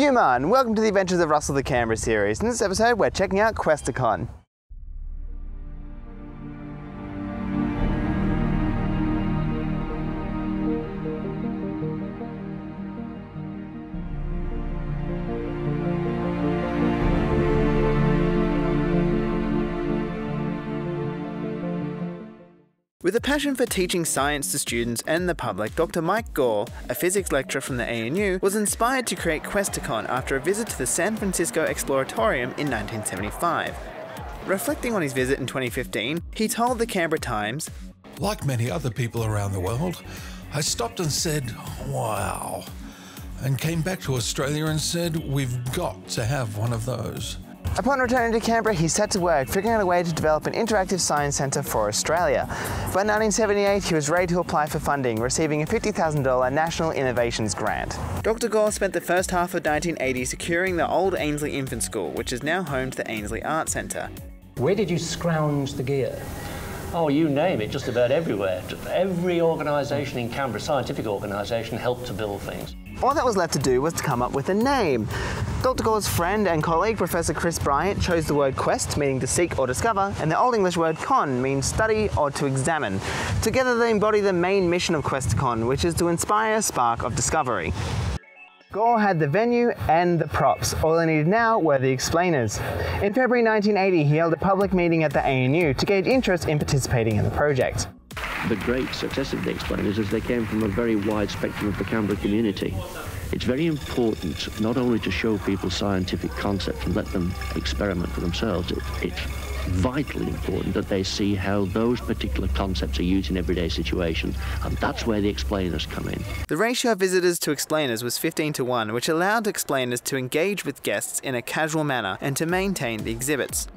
Yuma, and welcome to the Adventures of Russell the Canberra series. In this episode, we're checking out Questacon. With a passion for teaching science to students and the public, Dr. Mike Gore, a physics lecturer from the ANU, was inspired to create Questacon after a visit to the San Francisco Exploratorium in 1975. Reflecting on his visit in 2015, he told the Canberra Times, Like many other people around the world, I stopped and said, wow, and came back to Australia and said, we've got to have one of those. Upon returning to Canberra, he set to work figuring out a way to develop an interactive science centre for Australia. By 1978, he was ready to apply for funding, receiving a $50,000 National Innovations Grant. Dr. Gore spent the first half of 1980 securing the old Ainslie Infant School, which is now home to the Ainslie Art Centre. Where did you scrounge the gear? Oh, you name it, just about everywhere. Every organisation in Canberra, scientific organisation, helped to build things. All that was left to do was to come up with a name. Dr. Gore's friend and colleague, Professor Chris Bryant, chose the word quest, meaning to seek or discover, and the Old English word con means study or to examine. Together they embody the main mission of Questacon, which is to inspire a spark of discovery. Gore had the venue and the props. All they needed now were the explainers. In February 1980, he held a public meeting at the ANU to gauge interest in participating in the project. The great success of the explainers is they came from a very wide spectrum of the Canberra community. It's very important not only to show people scientific concepts and let them experiment for themselves, it, it's vitally important that they see how those particular concepts are used in everyday situations, and that's where the explainers come in. The ratio of visitors to explainers was 15 to 1, which allowed explainers to engage with guests in a casual manner and to maintain the exhibits.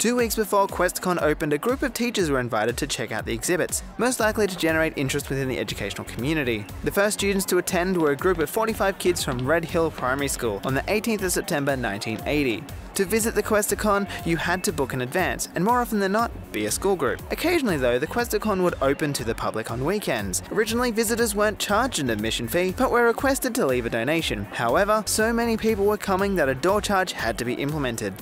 Two weeks before Questacon opened, a group of teachers were invited to check out the exhibits, most likely to generate interest within the educational community. The first students to attend were a group of 45 kids from Red Hill Primary School on the 18th of September 1980. To visit the Questacon, you had to book in advance, and more often than not, be a school group. Occasionally though, the Questacon would open to the public on weekends. Originally, visitors weren't charged an admission fee, but were requested to leave a donation. However, so many people were coming that a door charge had to be implemented.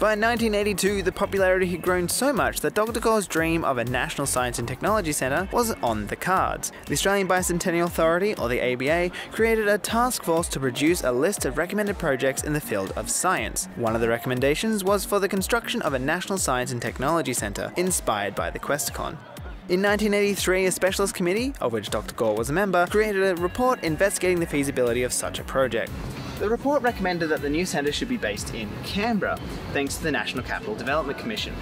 By 1982, the popularity had grown so much that Dr. Gore's dream of a National Science and Technology Centre was on the cards. The Australian Bicentennial Authority, or the ABA, created a task force to produce a list of recommended projects in the field of science. One of the recommendations was for the construction of a National Science and Technology Centre, inspired by the Questacon. In 1983, a specialist committee, of which Dr. Gore was a member, created a report investigating the feasibility of such a project. The report recommended that the new centre should be based in Canberra, thanks to the National Capital Development Commission,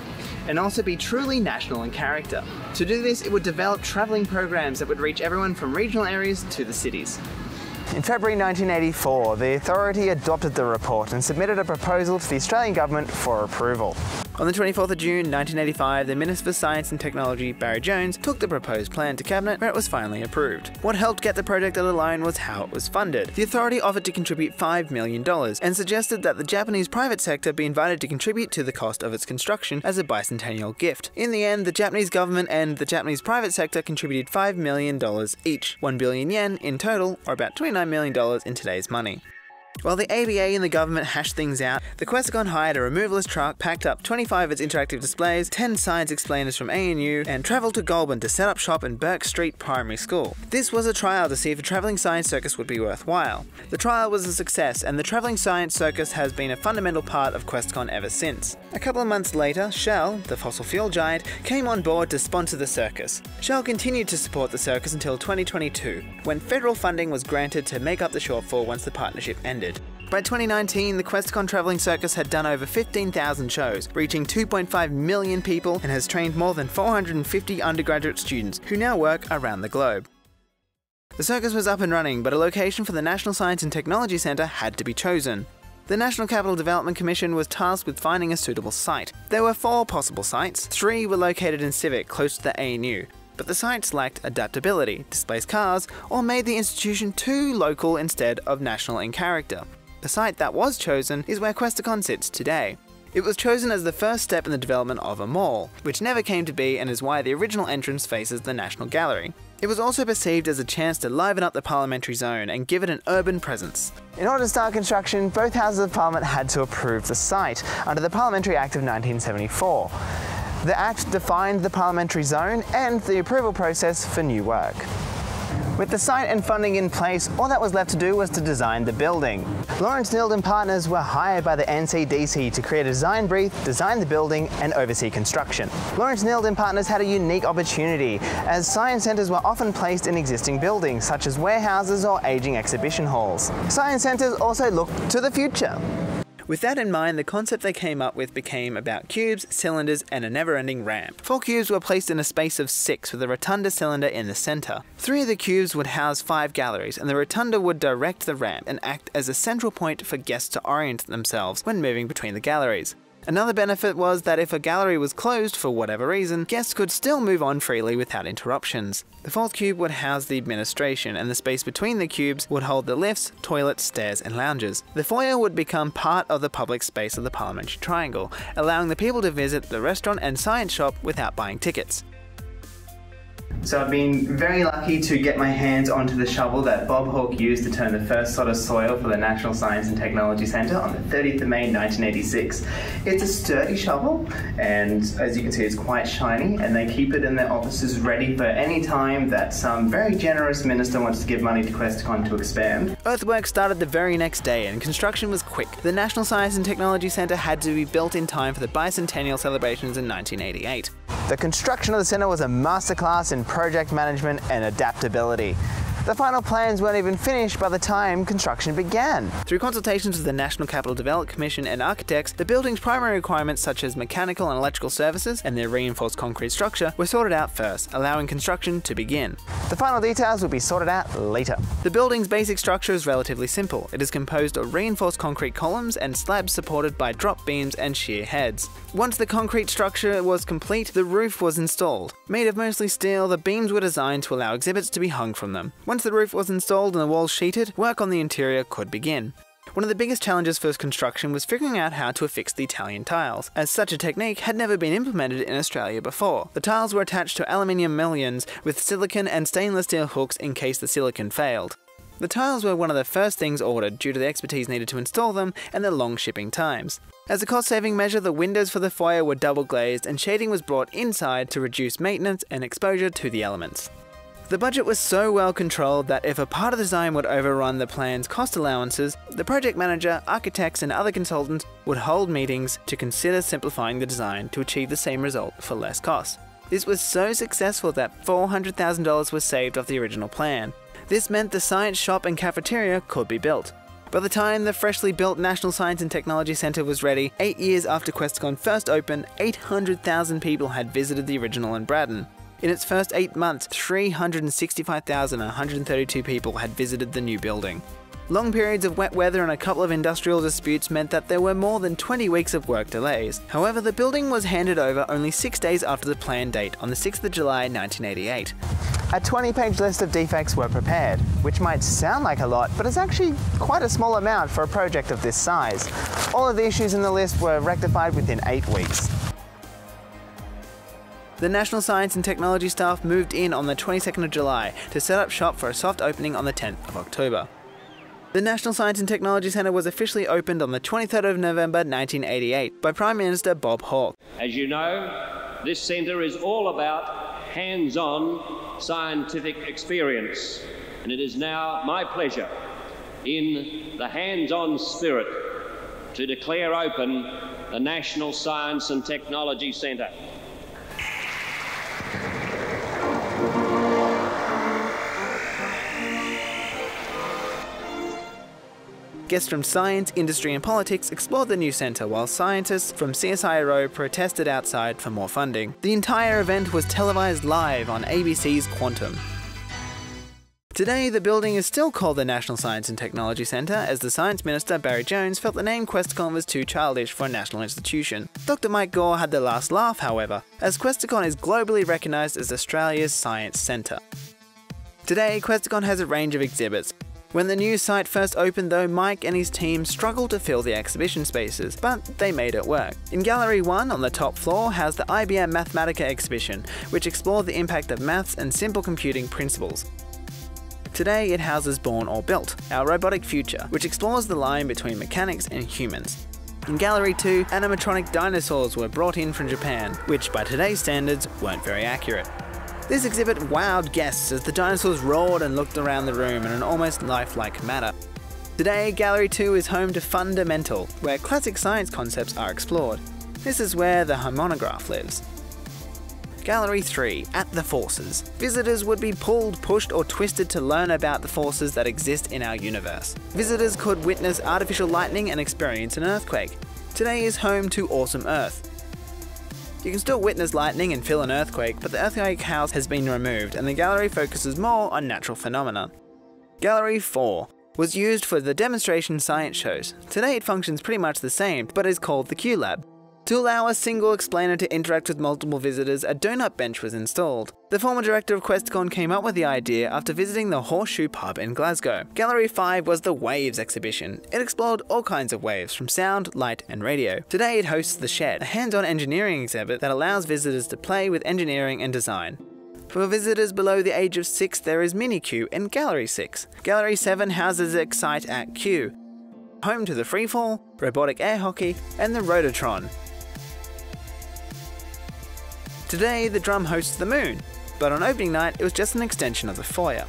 and also be truly national in character. To do this, it would develop travelling programs that would reach everyone from regional areas to the cities. In February 1984, the authority adopted the report and submitted a proposal to the Australian Government for approval. On the 24th of June 1985, the Minister for Science and Technology, Barry Jones, took the proposed plan to Cabinet where it was finally approved. What helped get the project over the line was how it was funded. The authority offered to contribute $5 million and suggested that the Japanese private sector be invited to contribute to the cost of its construction as a bicentennial gift. In the end, the Japanese government and the Japanese private sector contributed $5 million each, 1 billion yen in total, or about $29 million in today's money. While the ABA and the government hashed things out, the Questacon hired a removalist truck, packed up 25 of its interactive displays, 10 science explainers from ANU, and travelled to Goulburn to set up shop in Bourke Street Primary School. This was a trial to see if a travelling science circus would be worthwhile. The trial was a success, and the travelling science circus has been a fundamental part of Questacon ever since. A couple of months later, Shell, the fossil fuel giant, came on board to sponsor the circus. Shell continued to support the circus until 2022, when federal funding was granted to make up the shortfall once the partnership ended. By 2019, the Questacon Travelling Circus had done over 15,000 shows, reaching 2.5 million people, and has trained more than 450 undergraduate students who now work around the globe. The circus was up and running, but a location for the National Science and Technology Centre had to be chosen. The National Capital Development Commission was tasked with finding a suitable site. There were four possible sites. Three were located in Civic, close to the ANU, but the sites lacked adaptability, displaced cars, or made the institution too local instead of national in character. The site that was chosen is where Questacon sits today. It was chosen as the first step in the development of a mall, which never came to be and is why the original entrance faces the National Gallery. It was also perceived as a chance to liven up the parliamentary zone and give it an urban presence. In order to start construction, both houses of parliament had to approve the site under the Parliamentary Act of 1974. The Act defined the parliamentary zone and the approval process for new work. With the site and funding in place, all that was left to do was to design the building. Lawrence Nield and partners were hired by the NCDC to create a design brief, design the building, and oversee construction. Lawrence Nield and partners had a unique opportunity, as science centres were often placed in existing buildings, such as warehouses or aging exhibition halls. Science centres also looked to the future. With that in mind, the concept they came up with became about cubes, cylinders, and a never-ending ramp. Four cubes were placed in a space of six with a rotunda cylinder in the center. Three of the cubes would house five galleries, and the rotunda would direct the ramp and act as a central point for guests to orient themselves when moving between the galleries. Another benefit was that if a gallery was closed for whatever reason, guests could still move on freely without interruptions. The fourth cube would house the administration, and the space between the cubes would hold the lifts, toilets, stairs, and lounges. The foyer would become part of the public space of the Parliamentary Triangle, allowing the people to visit the restaurant and science shop without buying tickets. So I've been very lucky to get my hands onto the shovel that Bob Hawke used to turn the first sod of soil for the National Science and Technology Centre on the 30th of May 1986. It's a sturdy shovel and as you can see it's quite shiny and they keep it in their offices ready for any time that some very generous minister wants to give money to Questacon to expand. Earthwork started the very next day and construction was quick. The National Science and Technology Centre had to be built in time for the bicentennial celebrations in 1988. The construction of the centre was a masterclass in project management and adaptability. The final plans weren't even finished by the time construction began. Through consultations with the National Capital Development Commission and architects, the building's primary requirements such as mechanical and electrical services and their reinforced concrete structure were sorted out first, allowing construction to begin. The final details will be sorted out later. The building's basic structure is relatively simple. It is composed of reinforced concrete columns and slabs supported by drop beams and shear heads. Once the concrete structure was complete, the roof was installed. Made of mostly steel, the beams were designed to allow exhibits to be hung from them. Once the roof was installed and the walls sheeted, work on the interior could begin. One of the biggest challenges for construction was figuring out how to affix the Italian tiles, as such a technique had never been implemented in Australia before. The tiles were attached to aluminium mullions with silicon and stainless steel hooks in case the silicon failed. The tiles were one of the first things ordered due to the expertise needed to install them and the long shipping times. As a cost saving measure, the windows for the foyer were double glazed and shading was brought inside to reduce maintenance and exposure to the elements. The budget was so well controlled that if a part of the design would overrun the plan's cost allowances, the project manager, architects, and other consultants would hold meetings to consider simplifying the design to achieve the same result for less cost. This was so successful that $400,000 was saved off the original plan. This meant the science shop and cafeteria could be built. By the time the freshly built National Science and Technology Centre was ready, eight years after Questacon first opened, 800,000 people had visited the original in Braddon. In its first eight months, 365,132 people had visited the new building. Long periods of wet weather and a couple of industrial disputes meant that there were more than 20 weeks of work delays. However, the building was handed over only six days after the planned date on the 6th of July 1988. A 20 page list of defects were prepared, which might sound like a lot, but is actually quite a small amount for a project of this size. All of the issues in the list were rectified within eight weeks. The National Science and Technology staff moved in on the 22nd of July to set up shop for a soft opening on the 10th of October. The National Science and Technology Centre was officially opened on the 23rd of November 1988 by Prime Minister Bob Hawke. As you know, this centre is all about hands on scientific experience, and it is now my pleasure, in the hands on spirit, to declare open the National Science and Technology Centre. Guests from science, industry, and politics explored the new centre, while scientists from CSIRO protested outside for more funding. The entire event was televised live on ABC's Quantum. Today, the building is still called the National Science and Technology Centre, as the Science Minister Barry Jones felt the name Questacon was too childish for a national institution. Dr. Mike Gore had the last laugh, however, as Questacon is globally recognised as Australia's science centre. Today, Questacon has a range of exhibits, When the new site first opened though, Mike and his team struggled to fill the exhibition spaces, but they made it work. In Gallery 1 on the top floor housed the IBM Mathematica exhibition, which explored the impact of maths and simple computing principles. Today it houses Born or Built, our robotic future, which explores the line between mechanics and humans. In Gallery 2, animatronic dinosaurs were brought in from Japan, which by today's standards weren't very accurate. This exhibit wowed guests as the dinosaurs roared and looked around the room in an almost lifelike manner. Today, Gallery 2 is home to Fundamental, where classic science concepts are explored. This is where the harmonograph lives. Gallery 3 At the Forces. Visitors would be pulled, pushed, or twisted to learn about the forces that exist in our universe. Visitors could witness artificial lightning and experience an earthquake. Today is home to Awesome Earth. You can still witness lightning and feel an earthquake, but the earthquake house has been removed and the gallery focuses more on natural phenomena. Gallery 4 was used for the demonstration science shows. Today it functions pretty much the same, but is called the Q Lab. To allow a single explainer to interact with multiple visitors, a donut bench was installed. The former director of Questacon came up with the idea after visiting the Horseshoe Pub in Glasgow. Gallery 5 was the Waves exhibition. It explored all kinds of waves, from sound, light, and radio. Today it hosts The Shed, a hands-on engineering exhibit that allows visitors to play with engineering and design. For visitors below the age of 6, there is Mini-Q in Gallery 6. Gallery 7 houses Excite at Q, home to the freefall, robotic air hockey, and the Rotatron. Today, the drum hosts the moon, but on opening night, it was just an extension of the foyer.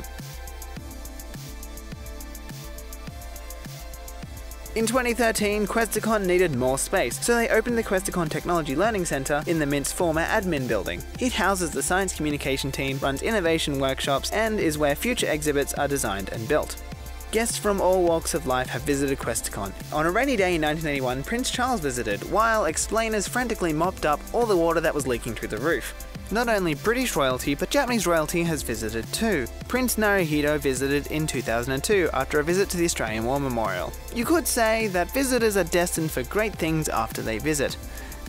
In 2013, Questacon needed more space, so they opened the Questacon Technology Learning Centre in the Mint's former admin building. It houses the science communication team, runs innovation workshops, and is where future exhibits are designed and built. Guests from all walks of life have visited Questacon. On a rainy day in 1981, Prince Charles visited, while explainers frantically mopped up all the water that was leaking through the roof. Not only British royalty, but Japanese royalty has visited too. Prince Naruhito visited in 2002 after a visit to the Australian War Memorial. You could say that visitors are destined for great things after they visit.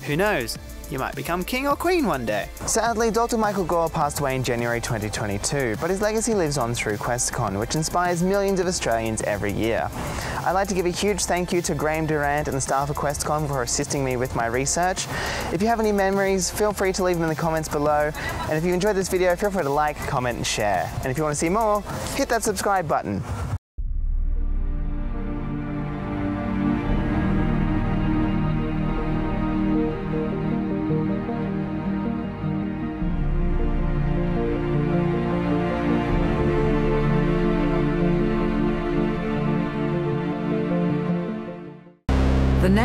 Who knows? You might become king or queen one day. Sadly, Dr. Michael Gore passed away in January 2022, but his legacy lives on through Questacon, which inspires millions of Australians every year. I'd like to give a huge thank you to Graham Durant and the staff of Questacon for assisting me with my research. If you have any memories, feel free to leave them in the comments below. And if you enjoyed this video, feel free to like, comment, and share. And if you want to see more, hit that subscribe button.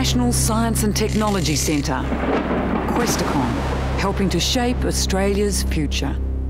National Science and Technology Centre, Questacon, helping to shape Australia's future.